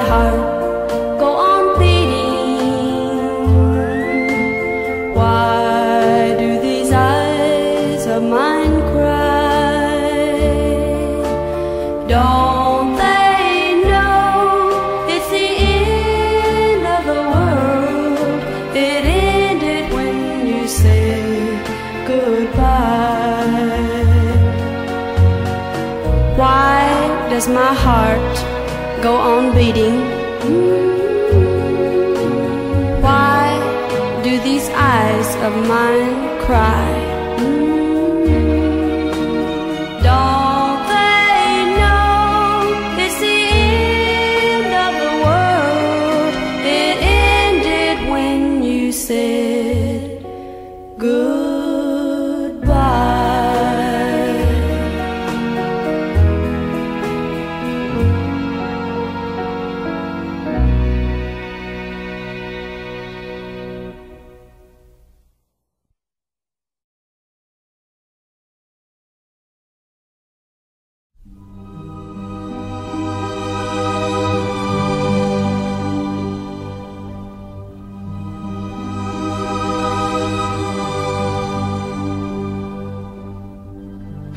my heart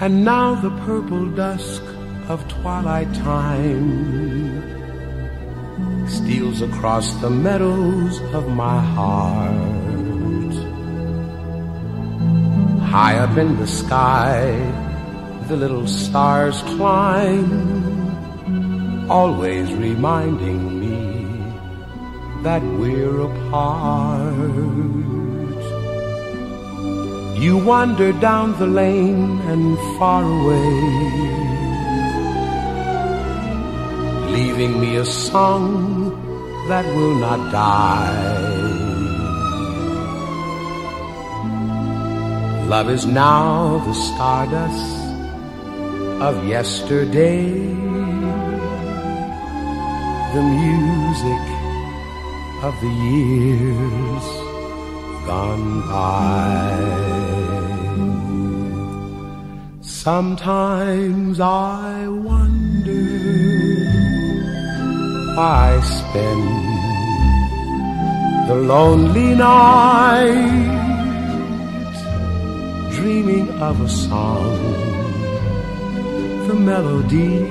And now the purple dusk of twilight time steals across the meadows of my heart. High up in the sky, the little stars climb, always reminding me that we're apart. You wander down the lane and far away, leaving me a song that will not die. Love is now the stardust of yesterday, the music of the years gone by. Sometimes I wonder why I spend the lonely night dreaming of a song. The melody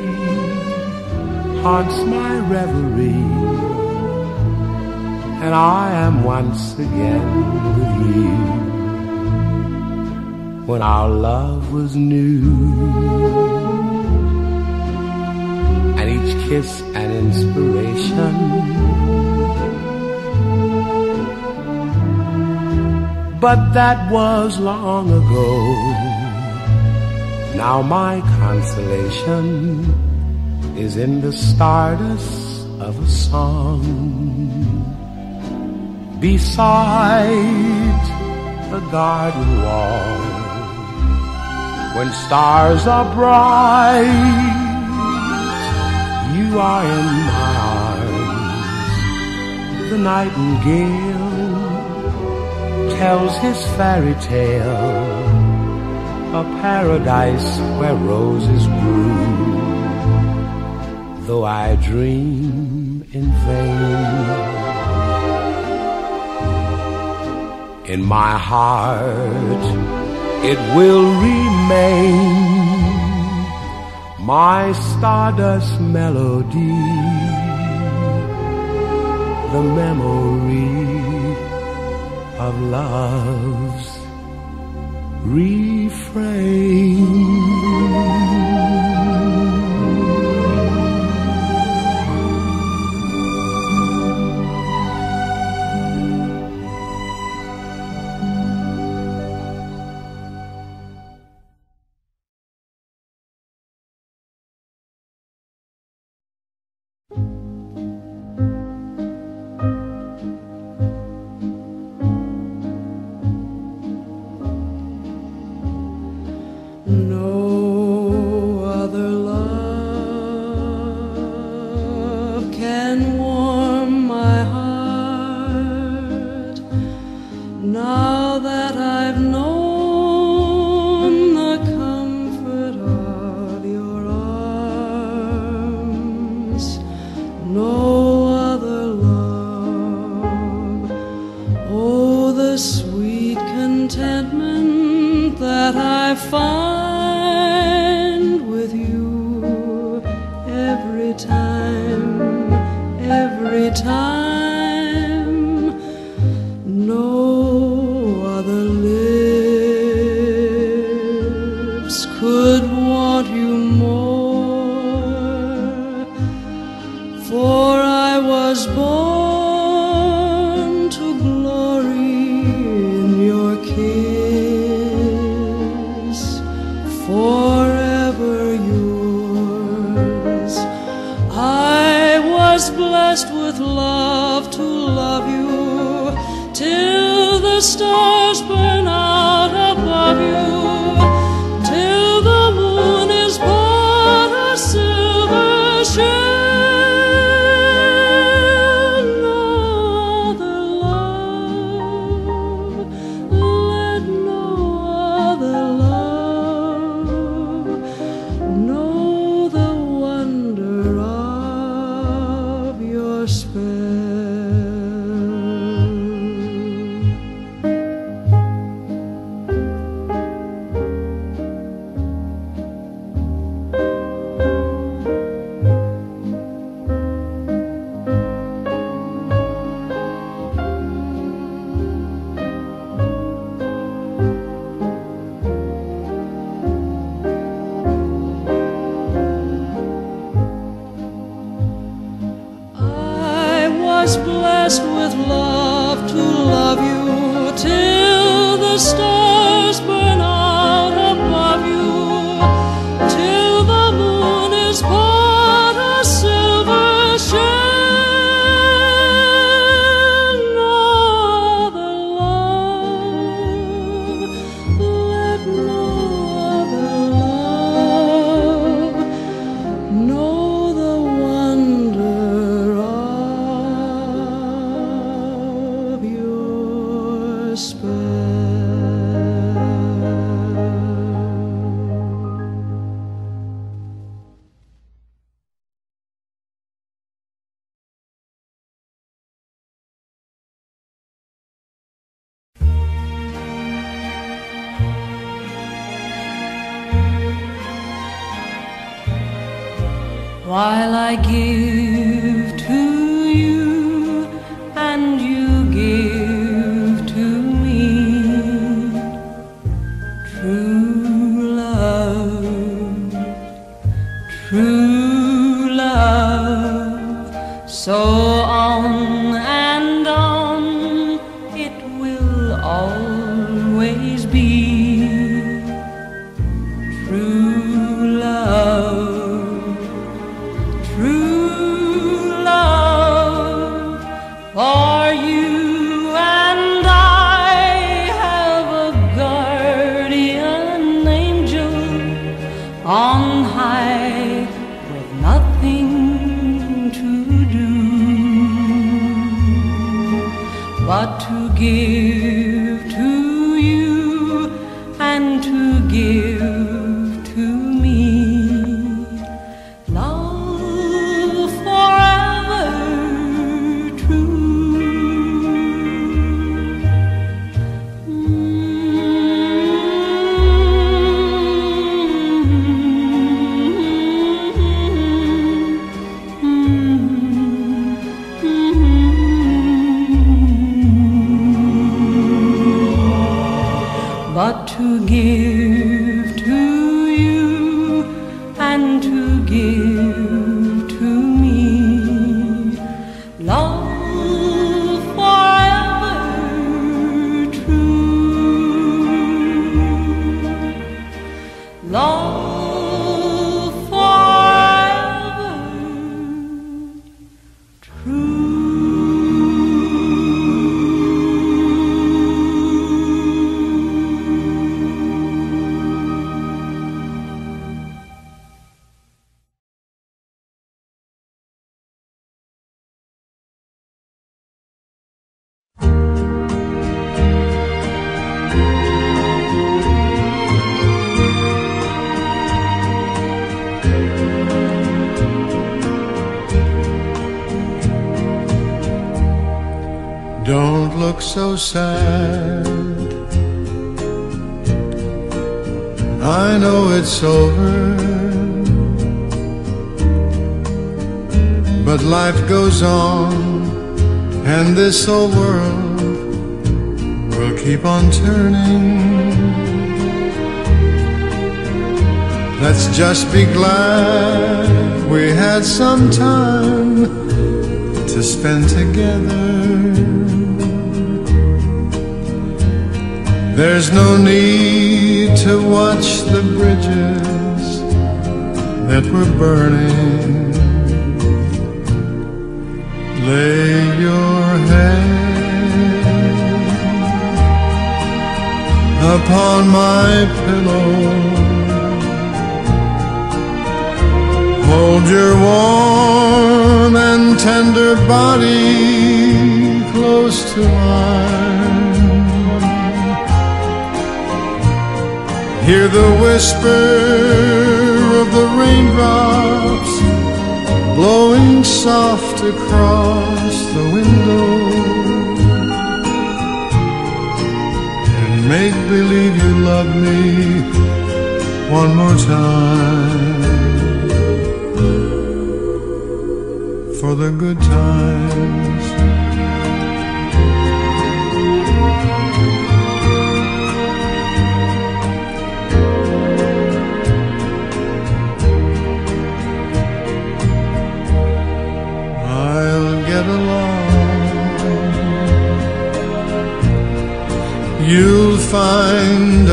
haunts my reverie and I am once again with you when our love was new and each kiss an inspiration. But that was long ago. Now my consolation is in the stardust of a song beside the garden wall when stars are bright you are in my arms. The nightingale tells his fairy tale a paradise where roses bloom. Though i dream in vain in my heart it will remain my stardust melody the memory of love's refrain till While I But life goes on, and this old world will keep on turning. Let's just be glad we had some time to spend together. There's no need to watch the bridges that were burning. Lay your head upon my pillow. Hold your warm and tender body close to mine. Hear the whisper of the raindrops blowing soft across the window. And make believe you love me one more time. For the good times.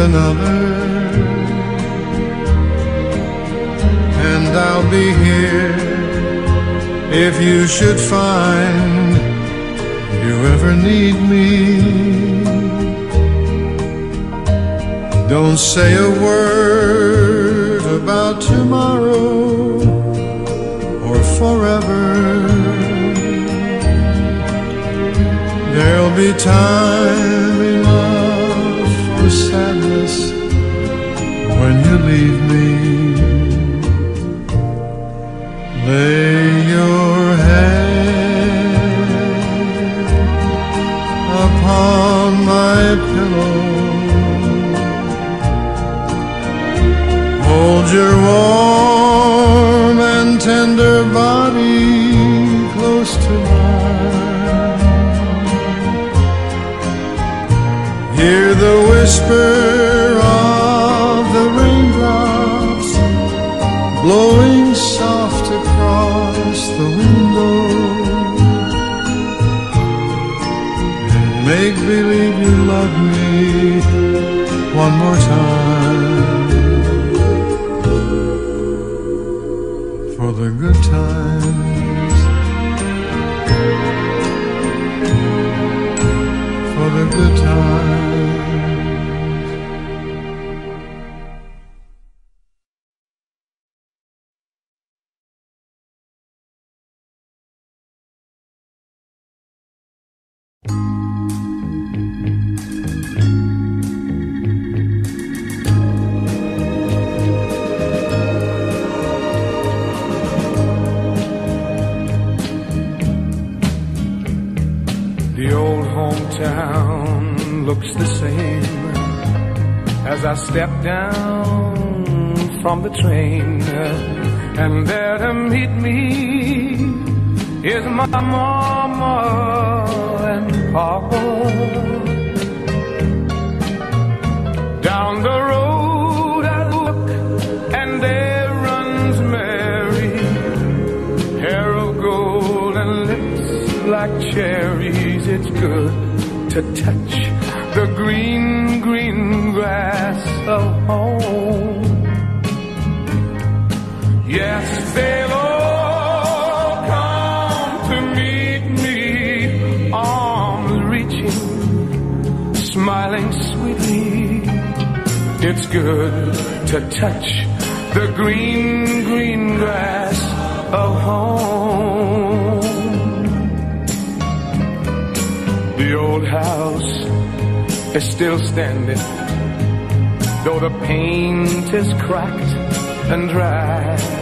Another, and I'll be here if you should find you ever need me. Don't say a word about tomorrow or forever. There'll be time enough for sadness leave me. Lay your head upon my pillow. Hold your warm and tender body close to mine. Hear the whisper make believe you love me one more time. Smiling sweetly. It's good to touch the green, green grass of home. The old house is still standing, though the paint is cracked and dry.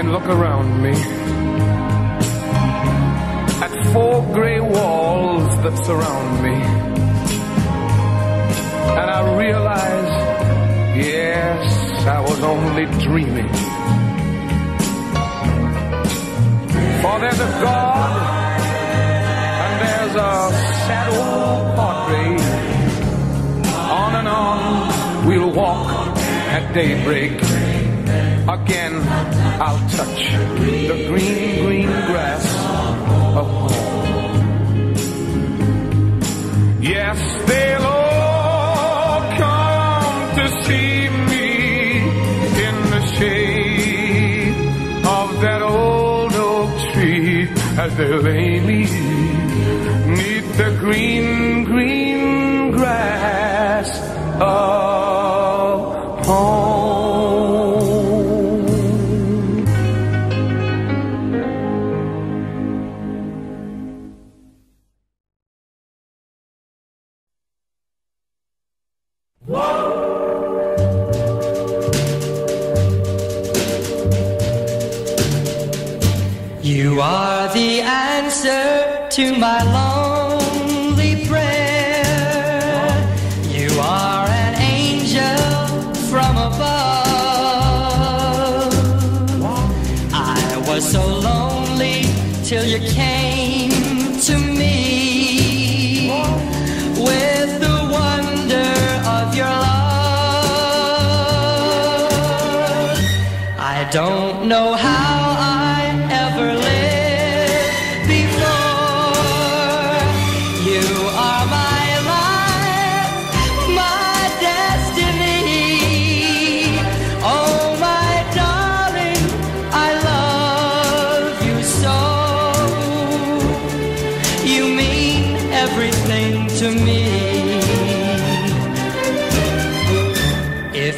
and look around me at four grey walls that surround me. And I realize, yes, I was only dreaming. For there's a God and there's a sad old. On and on we'll walk at daybreak again. I'll touch the green, green grass of home. Yes, they'll all come to see me in the shade of that old oak tree as they lay me neath the green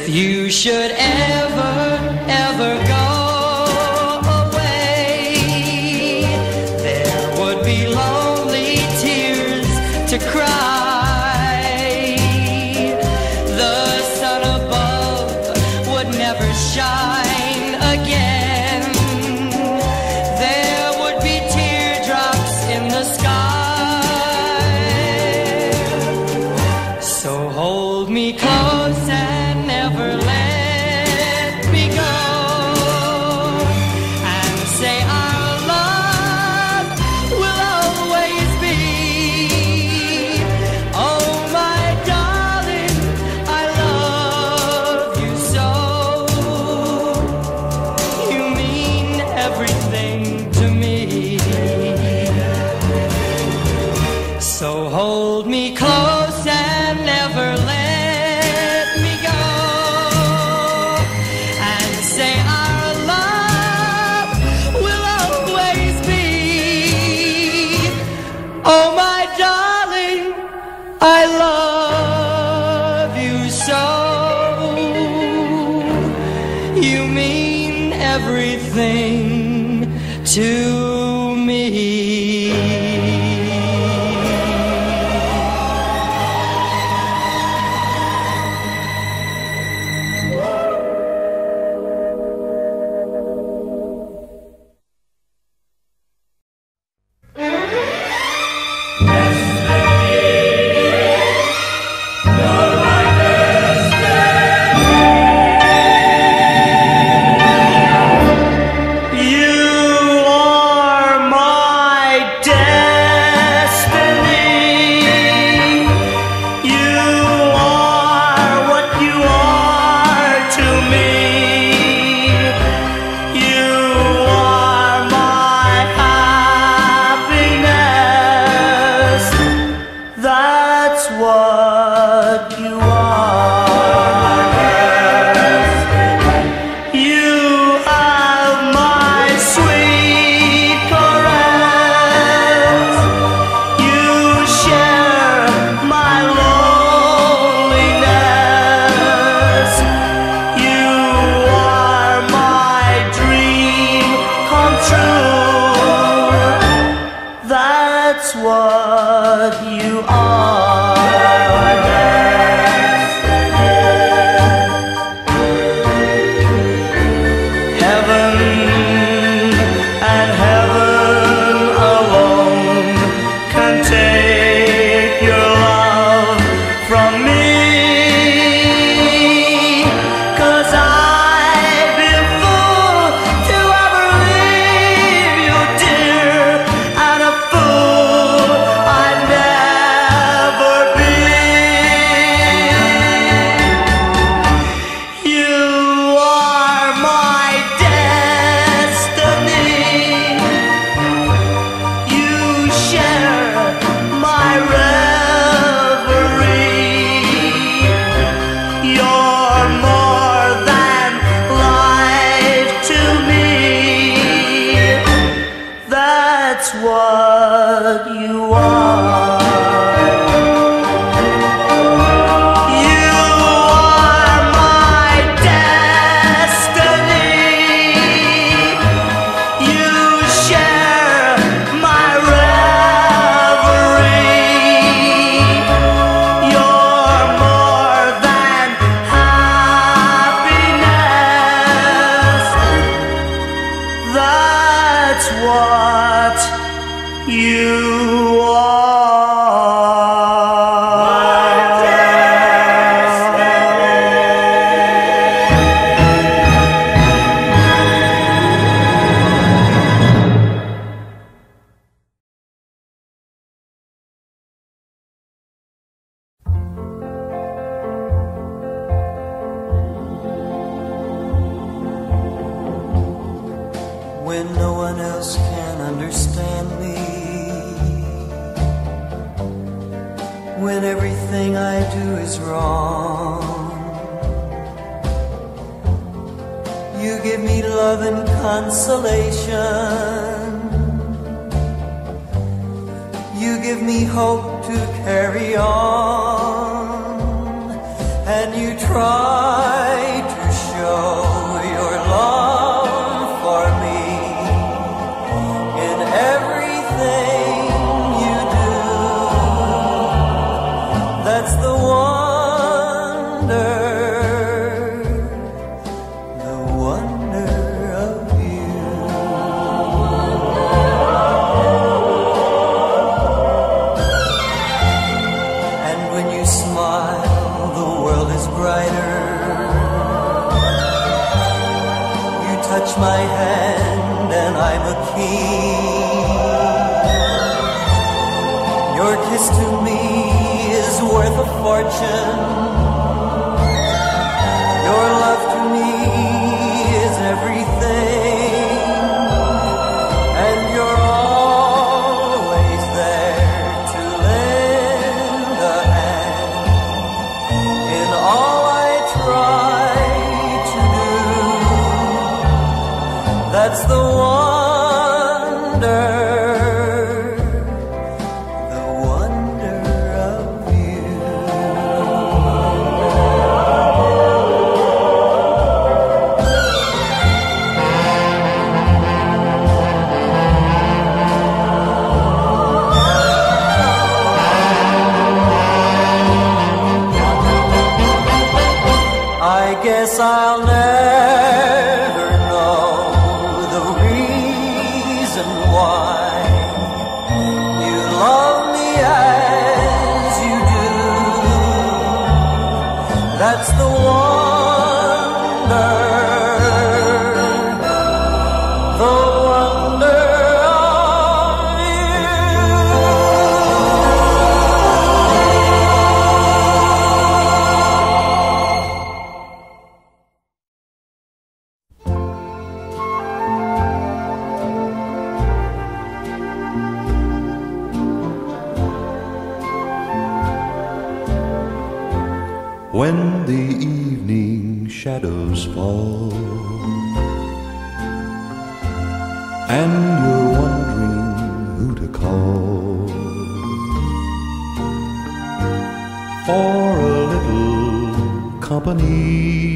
you should ever everything to your kiss to me is worth a fortune. reconcile the evening shadows fall and you're wondering who to call for a little company.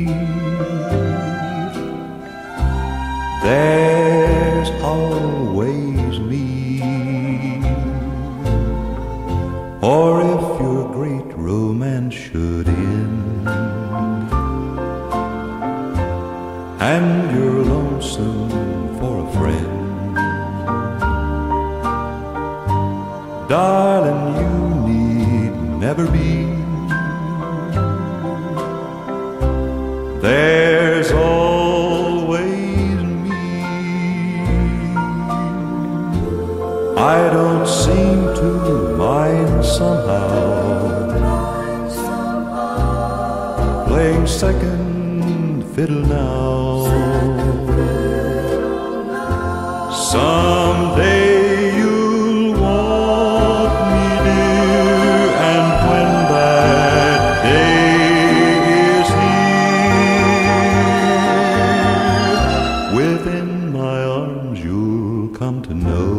Within my arms you'll come to know.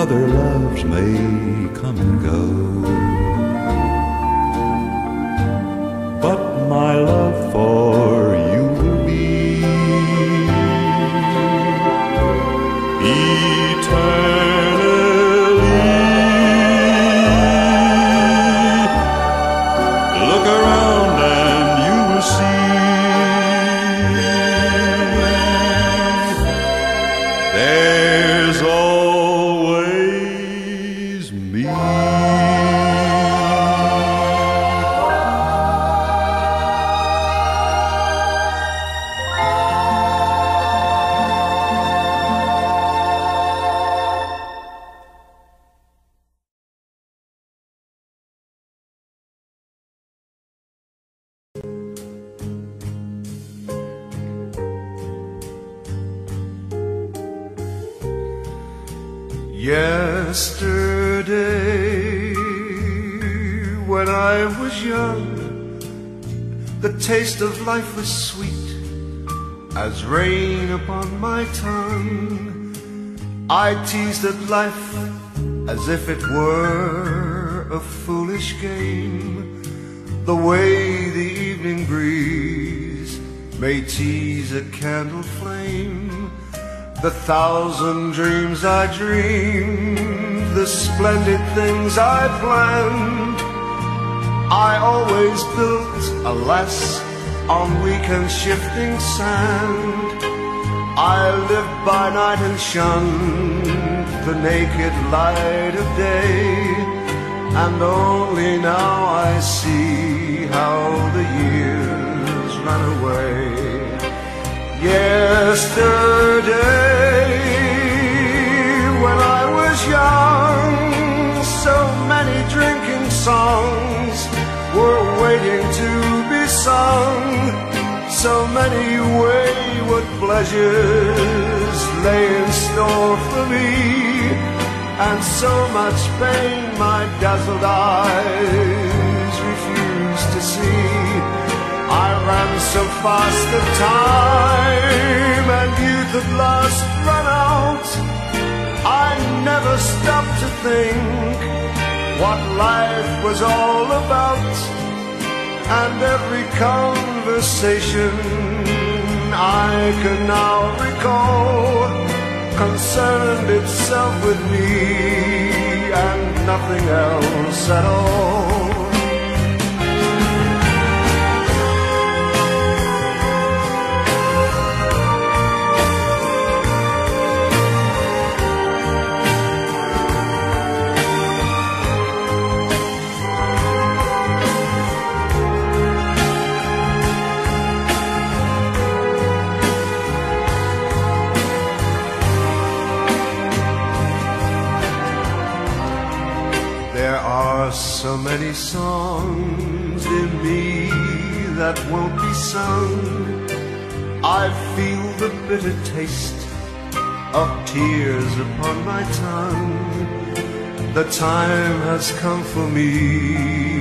Other loves may come and go. But my love for Teased at life as if it were a foolish game, the way the evening breeze may tease a candle flame. The thousand dreams I dreamed, the splendid things I planned. I always built, alas, on weak and shifting sand. I lived by night and shunned the naked light of day. And only now I see how the years run away. Yesterday, when I was young, so many drinking songs were waiting to be sung. So many wayward pleasures lay in store for me, and so much pain my dazzled eyes refused to see. I ran so fast that time and youth at last ran out. I never stopped to think what life was all about. And every conversation I can now recall concerned itself with me and nothing else at all. So songs in me that won't be sung. I feel the bitter taste of tears upon my tongue. The time has come for me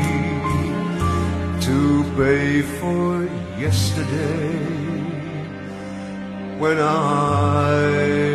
to pay for yesterday when I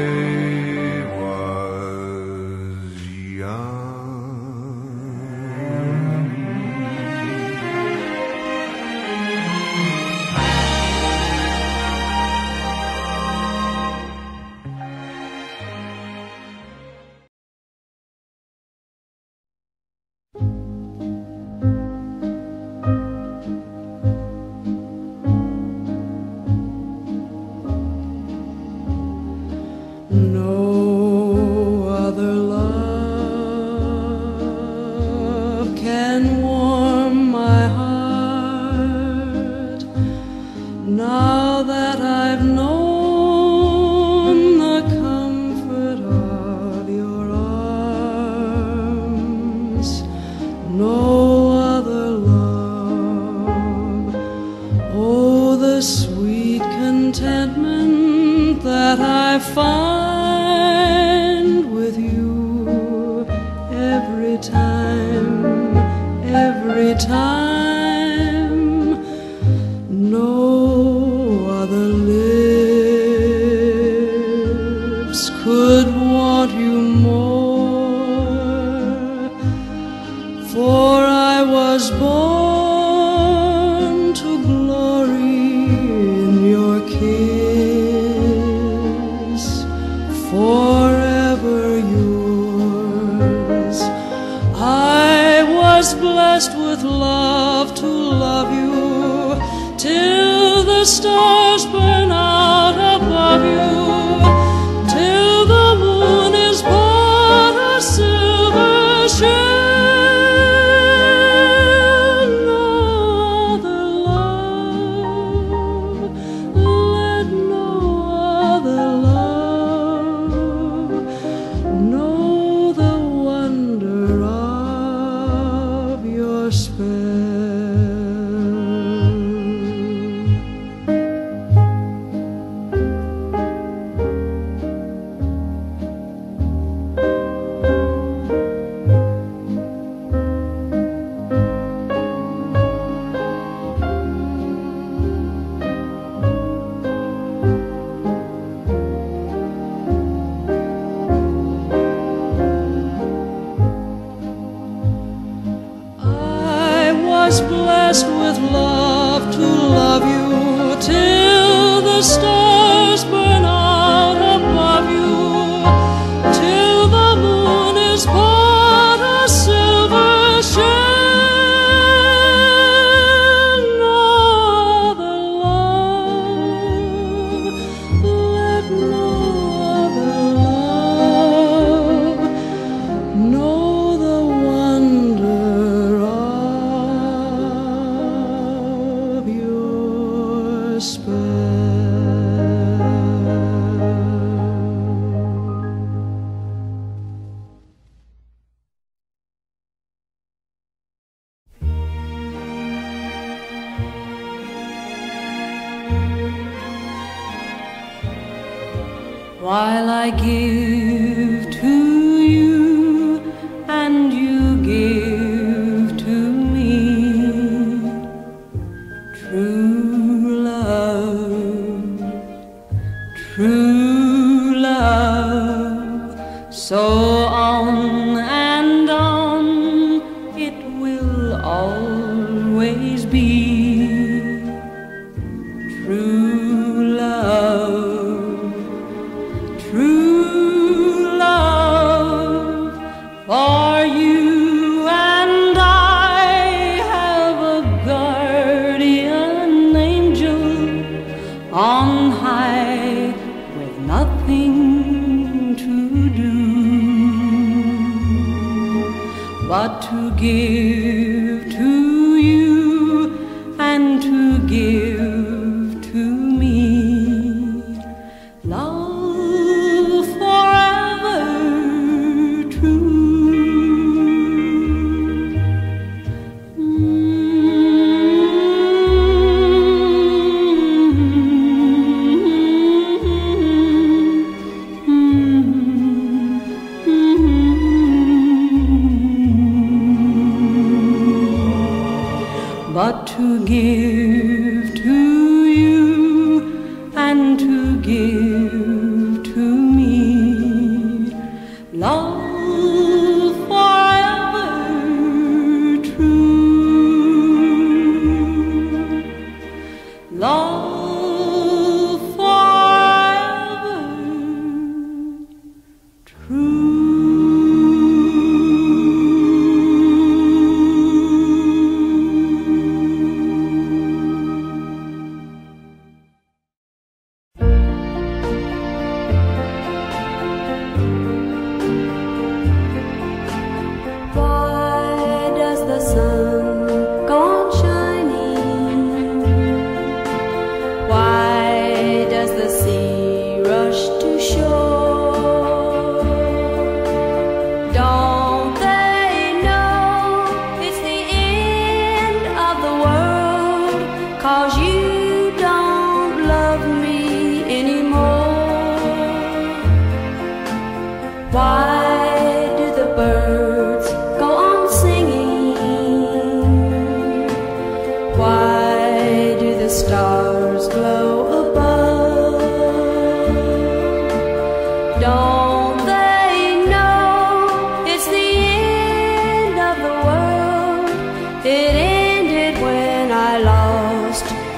while I give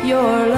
your love.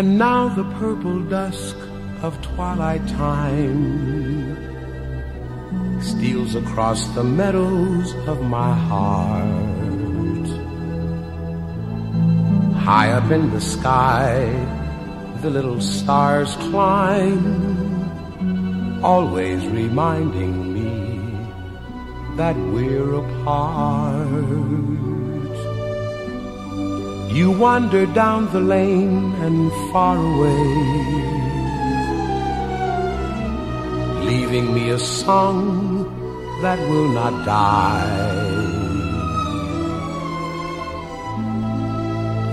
And now the purple dusk of twilight time steals across the meadows of my heart. High up in the sky, the little stars climb, always reminding me that we're apart. You wander down the lane and far away, leaving me a song that will not die.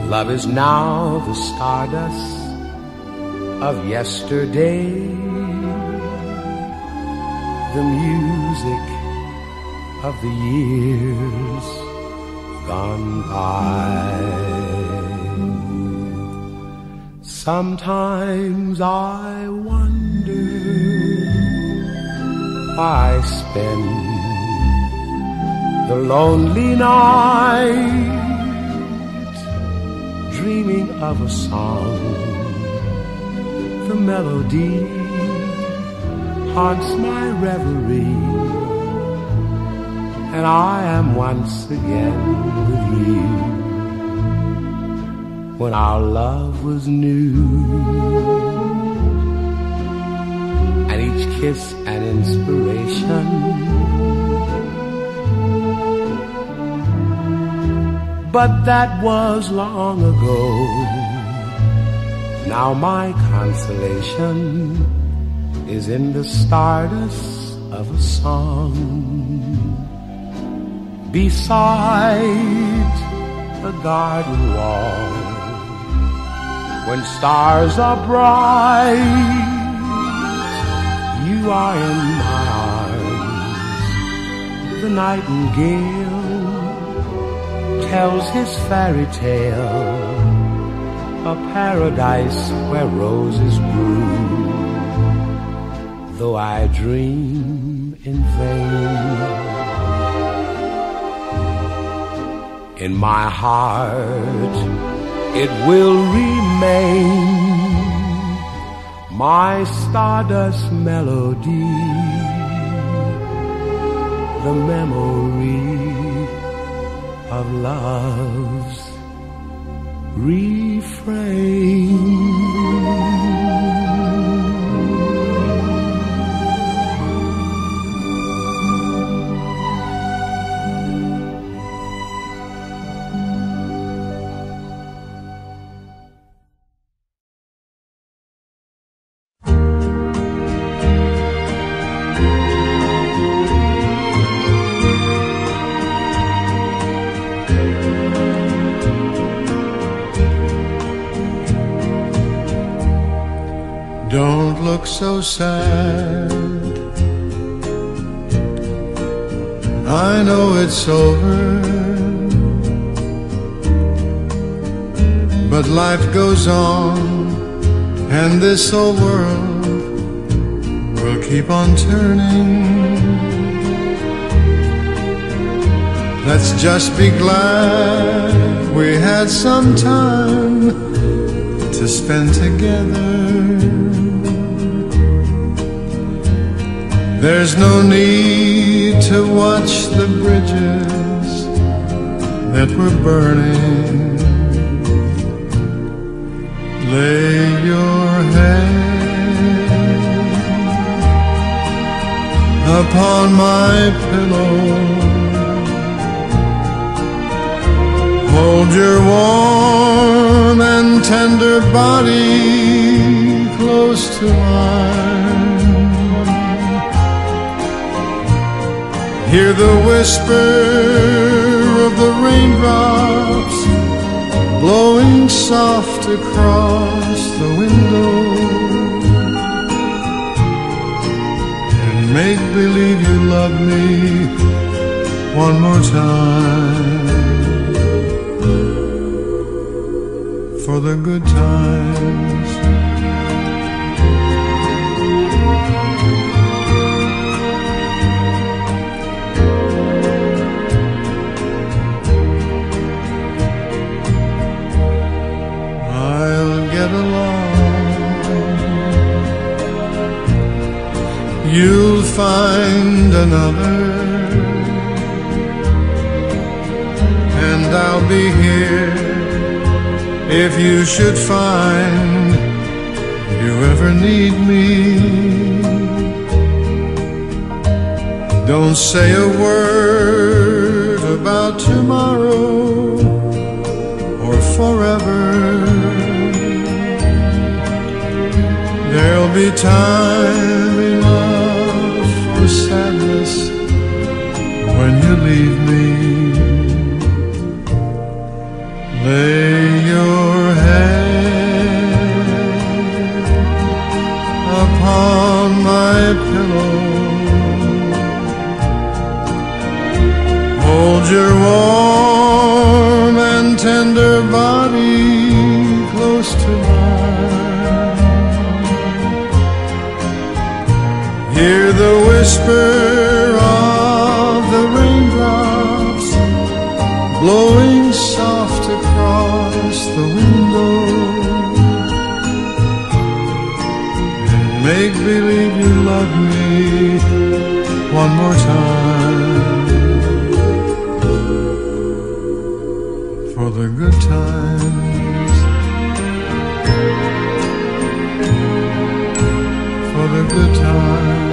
Love is now the stardust of yesterday, the music of the years gone by. Sometimes I wonder I spend the lonely night dreaming of a song. The melody haunts my reverie and I am once again with you when our love was new and each kiss an inspiration. But that was long ago. Now my consolation is in the stardust of a song beside the garden wall when stars are bright. You are in my arms. The nightingale tells his fairy tale a paradise where roses bloom. Though I dream in vain. In my heart it will remain my stardust melody the memory of love's refrain so sad. I know it's over. But life goes on, and this old world will keep on turning. Let's just be glad we had some time to spend together. There's no need to watch the bridges that were burning. Lay your head upon my pillow. Hold your warm and tender body close to mine. Hear the whisper of the raindrops blowing soft across the window. And make believe you love me one more time. For the good times. You'll find another, and I'll be here if you should find you ever need me. Don't say a word about tomorrow or forever. There'll be time leave me. Lay your head upon my pillow. Hold your warm believe you love me one more time. For the good times. For the good times.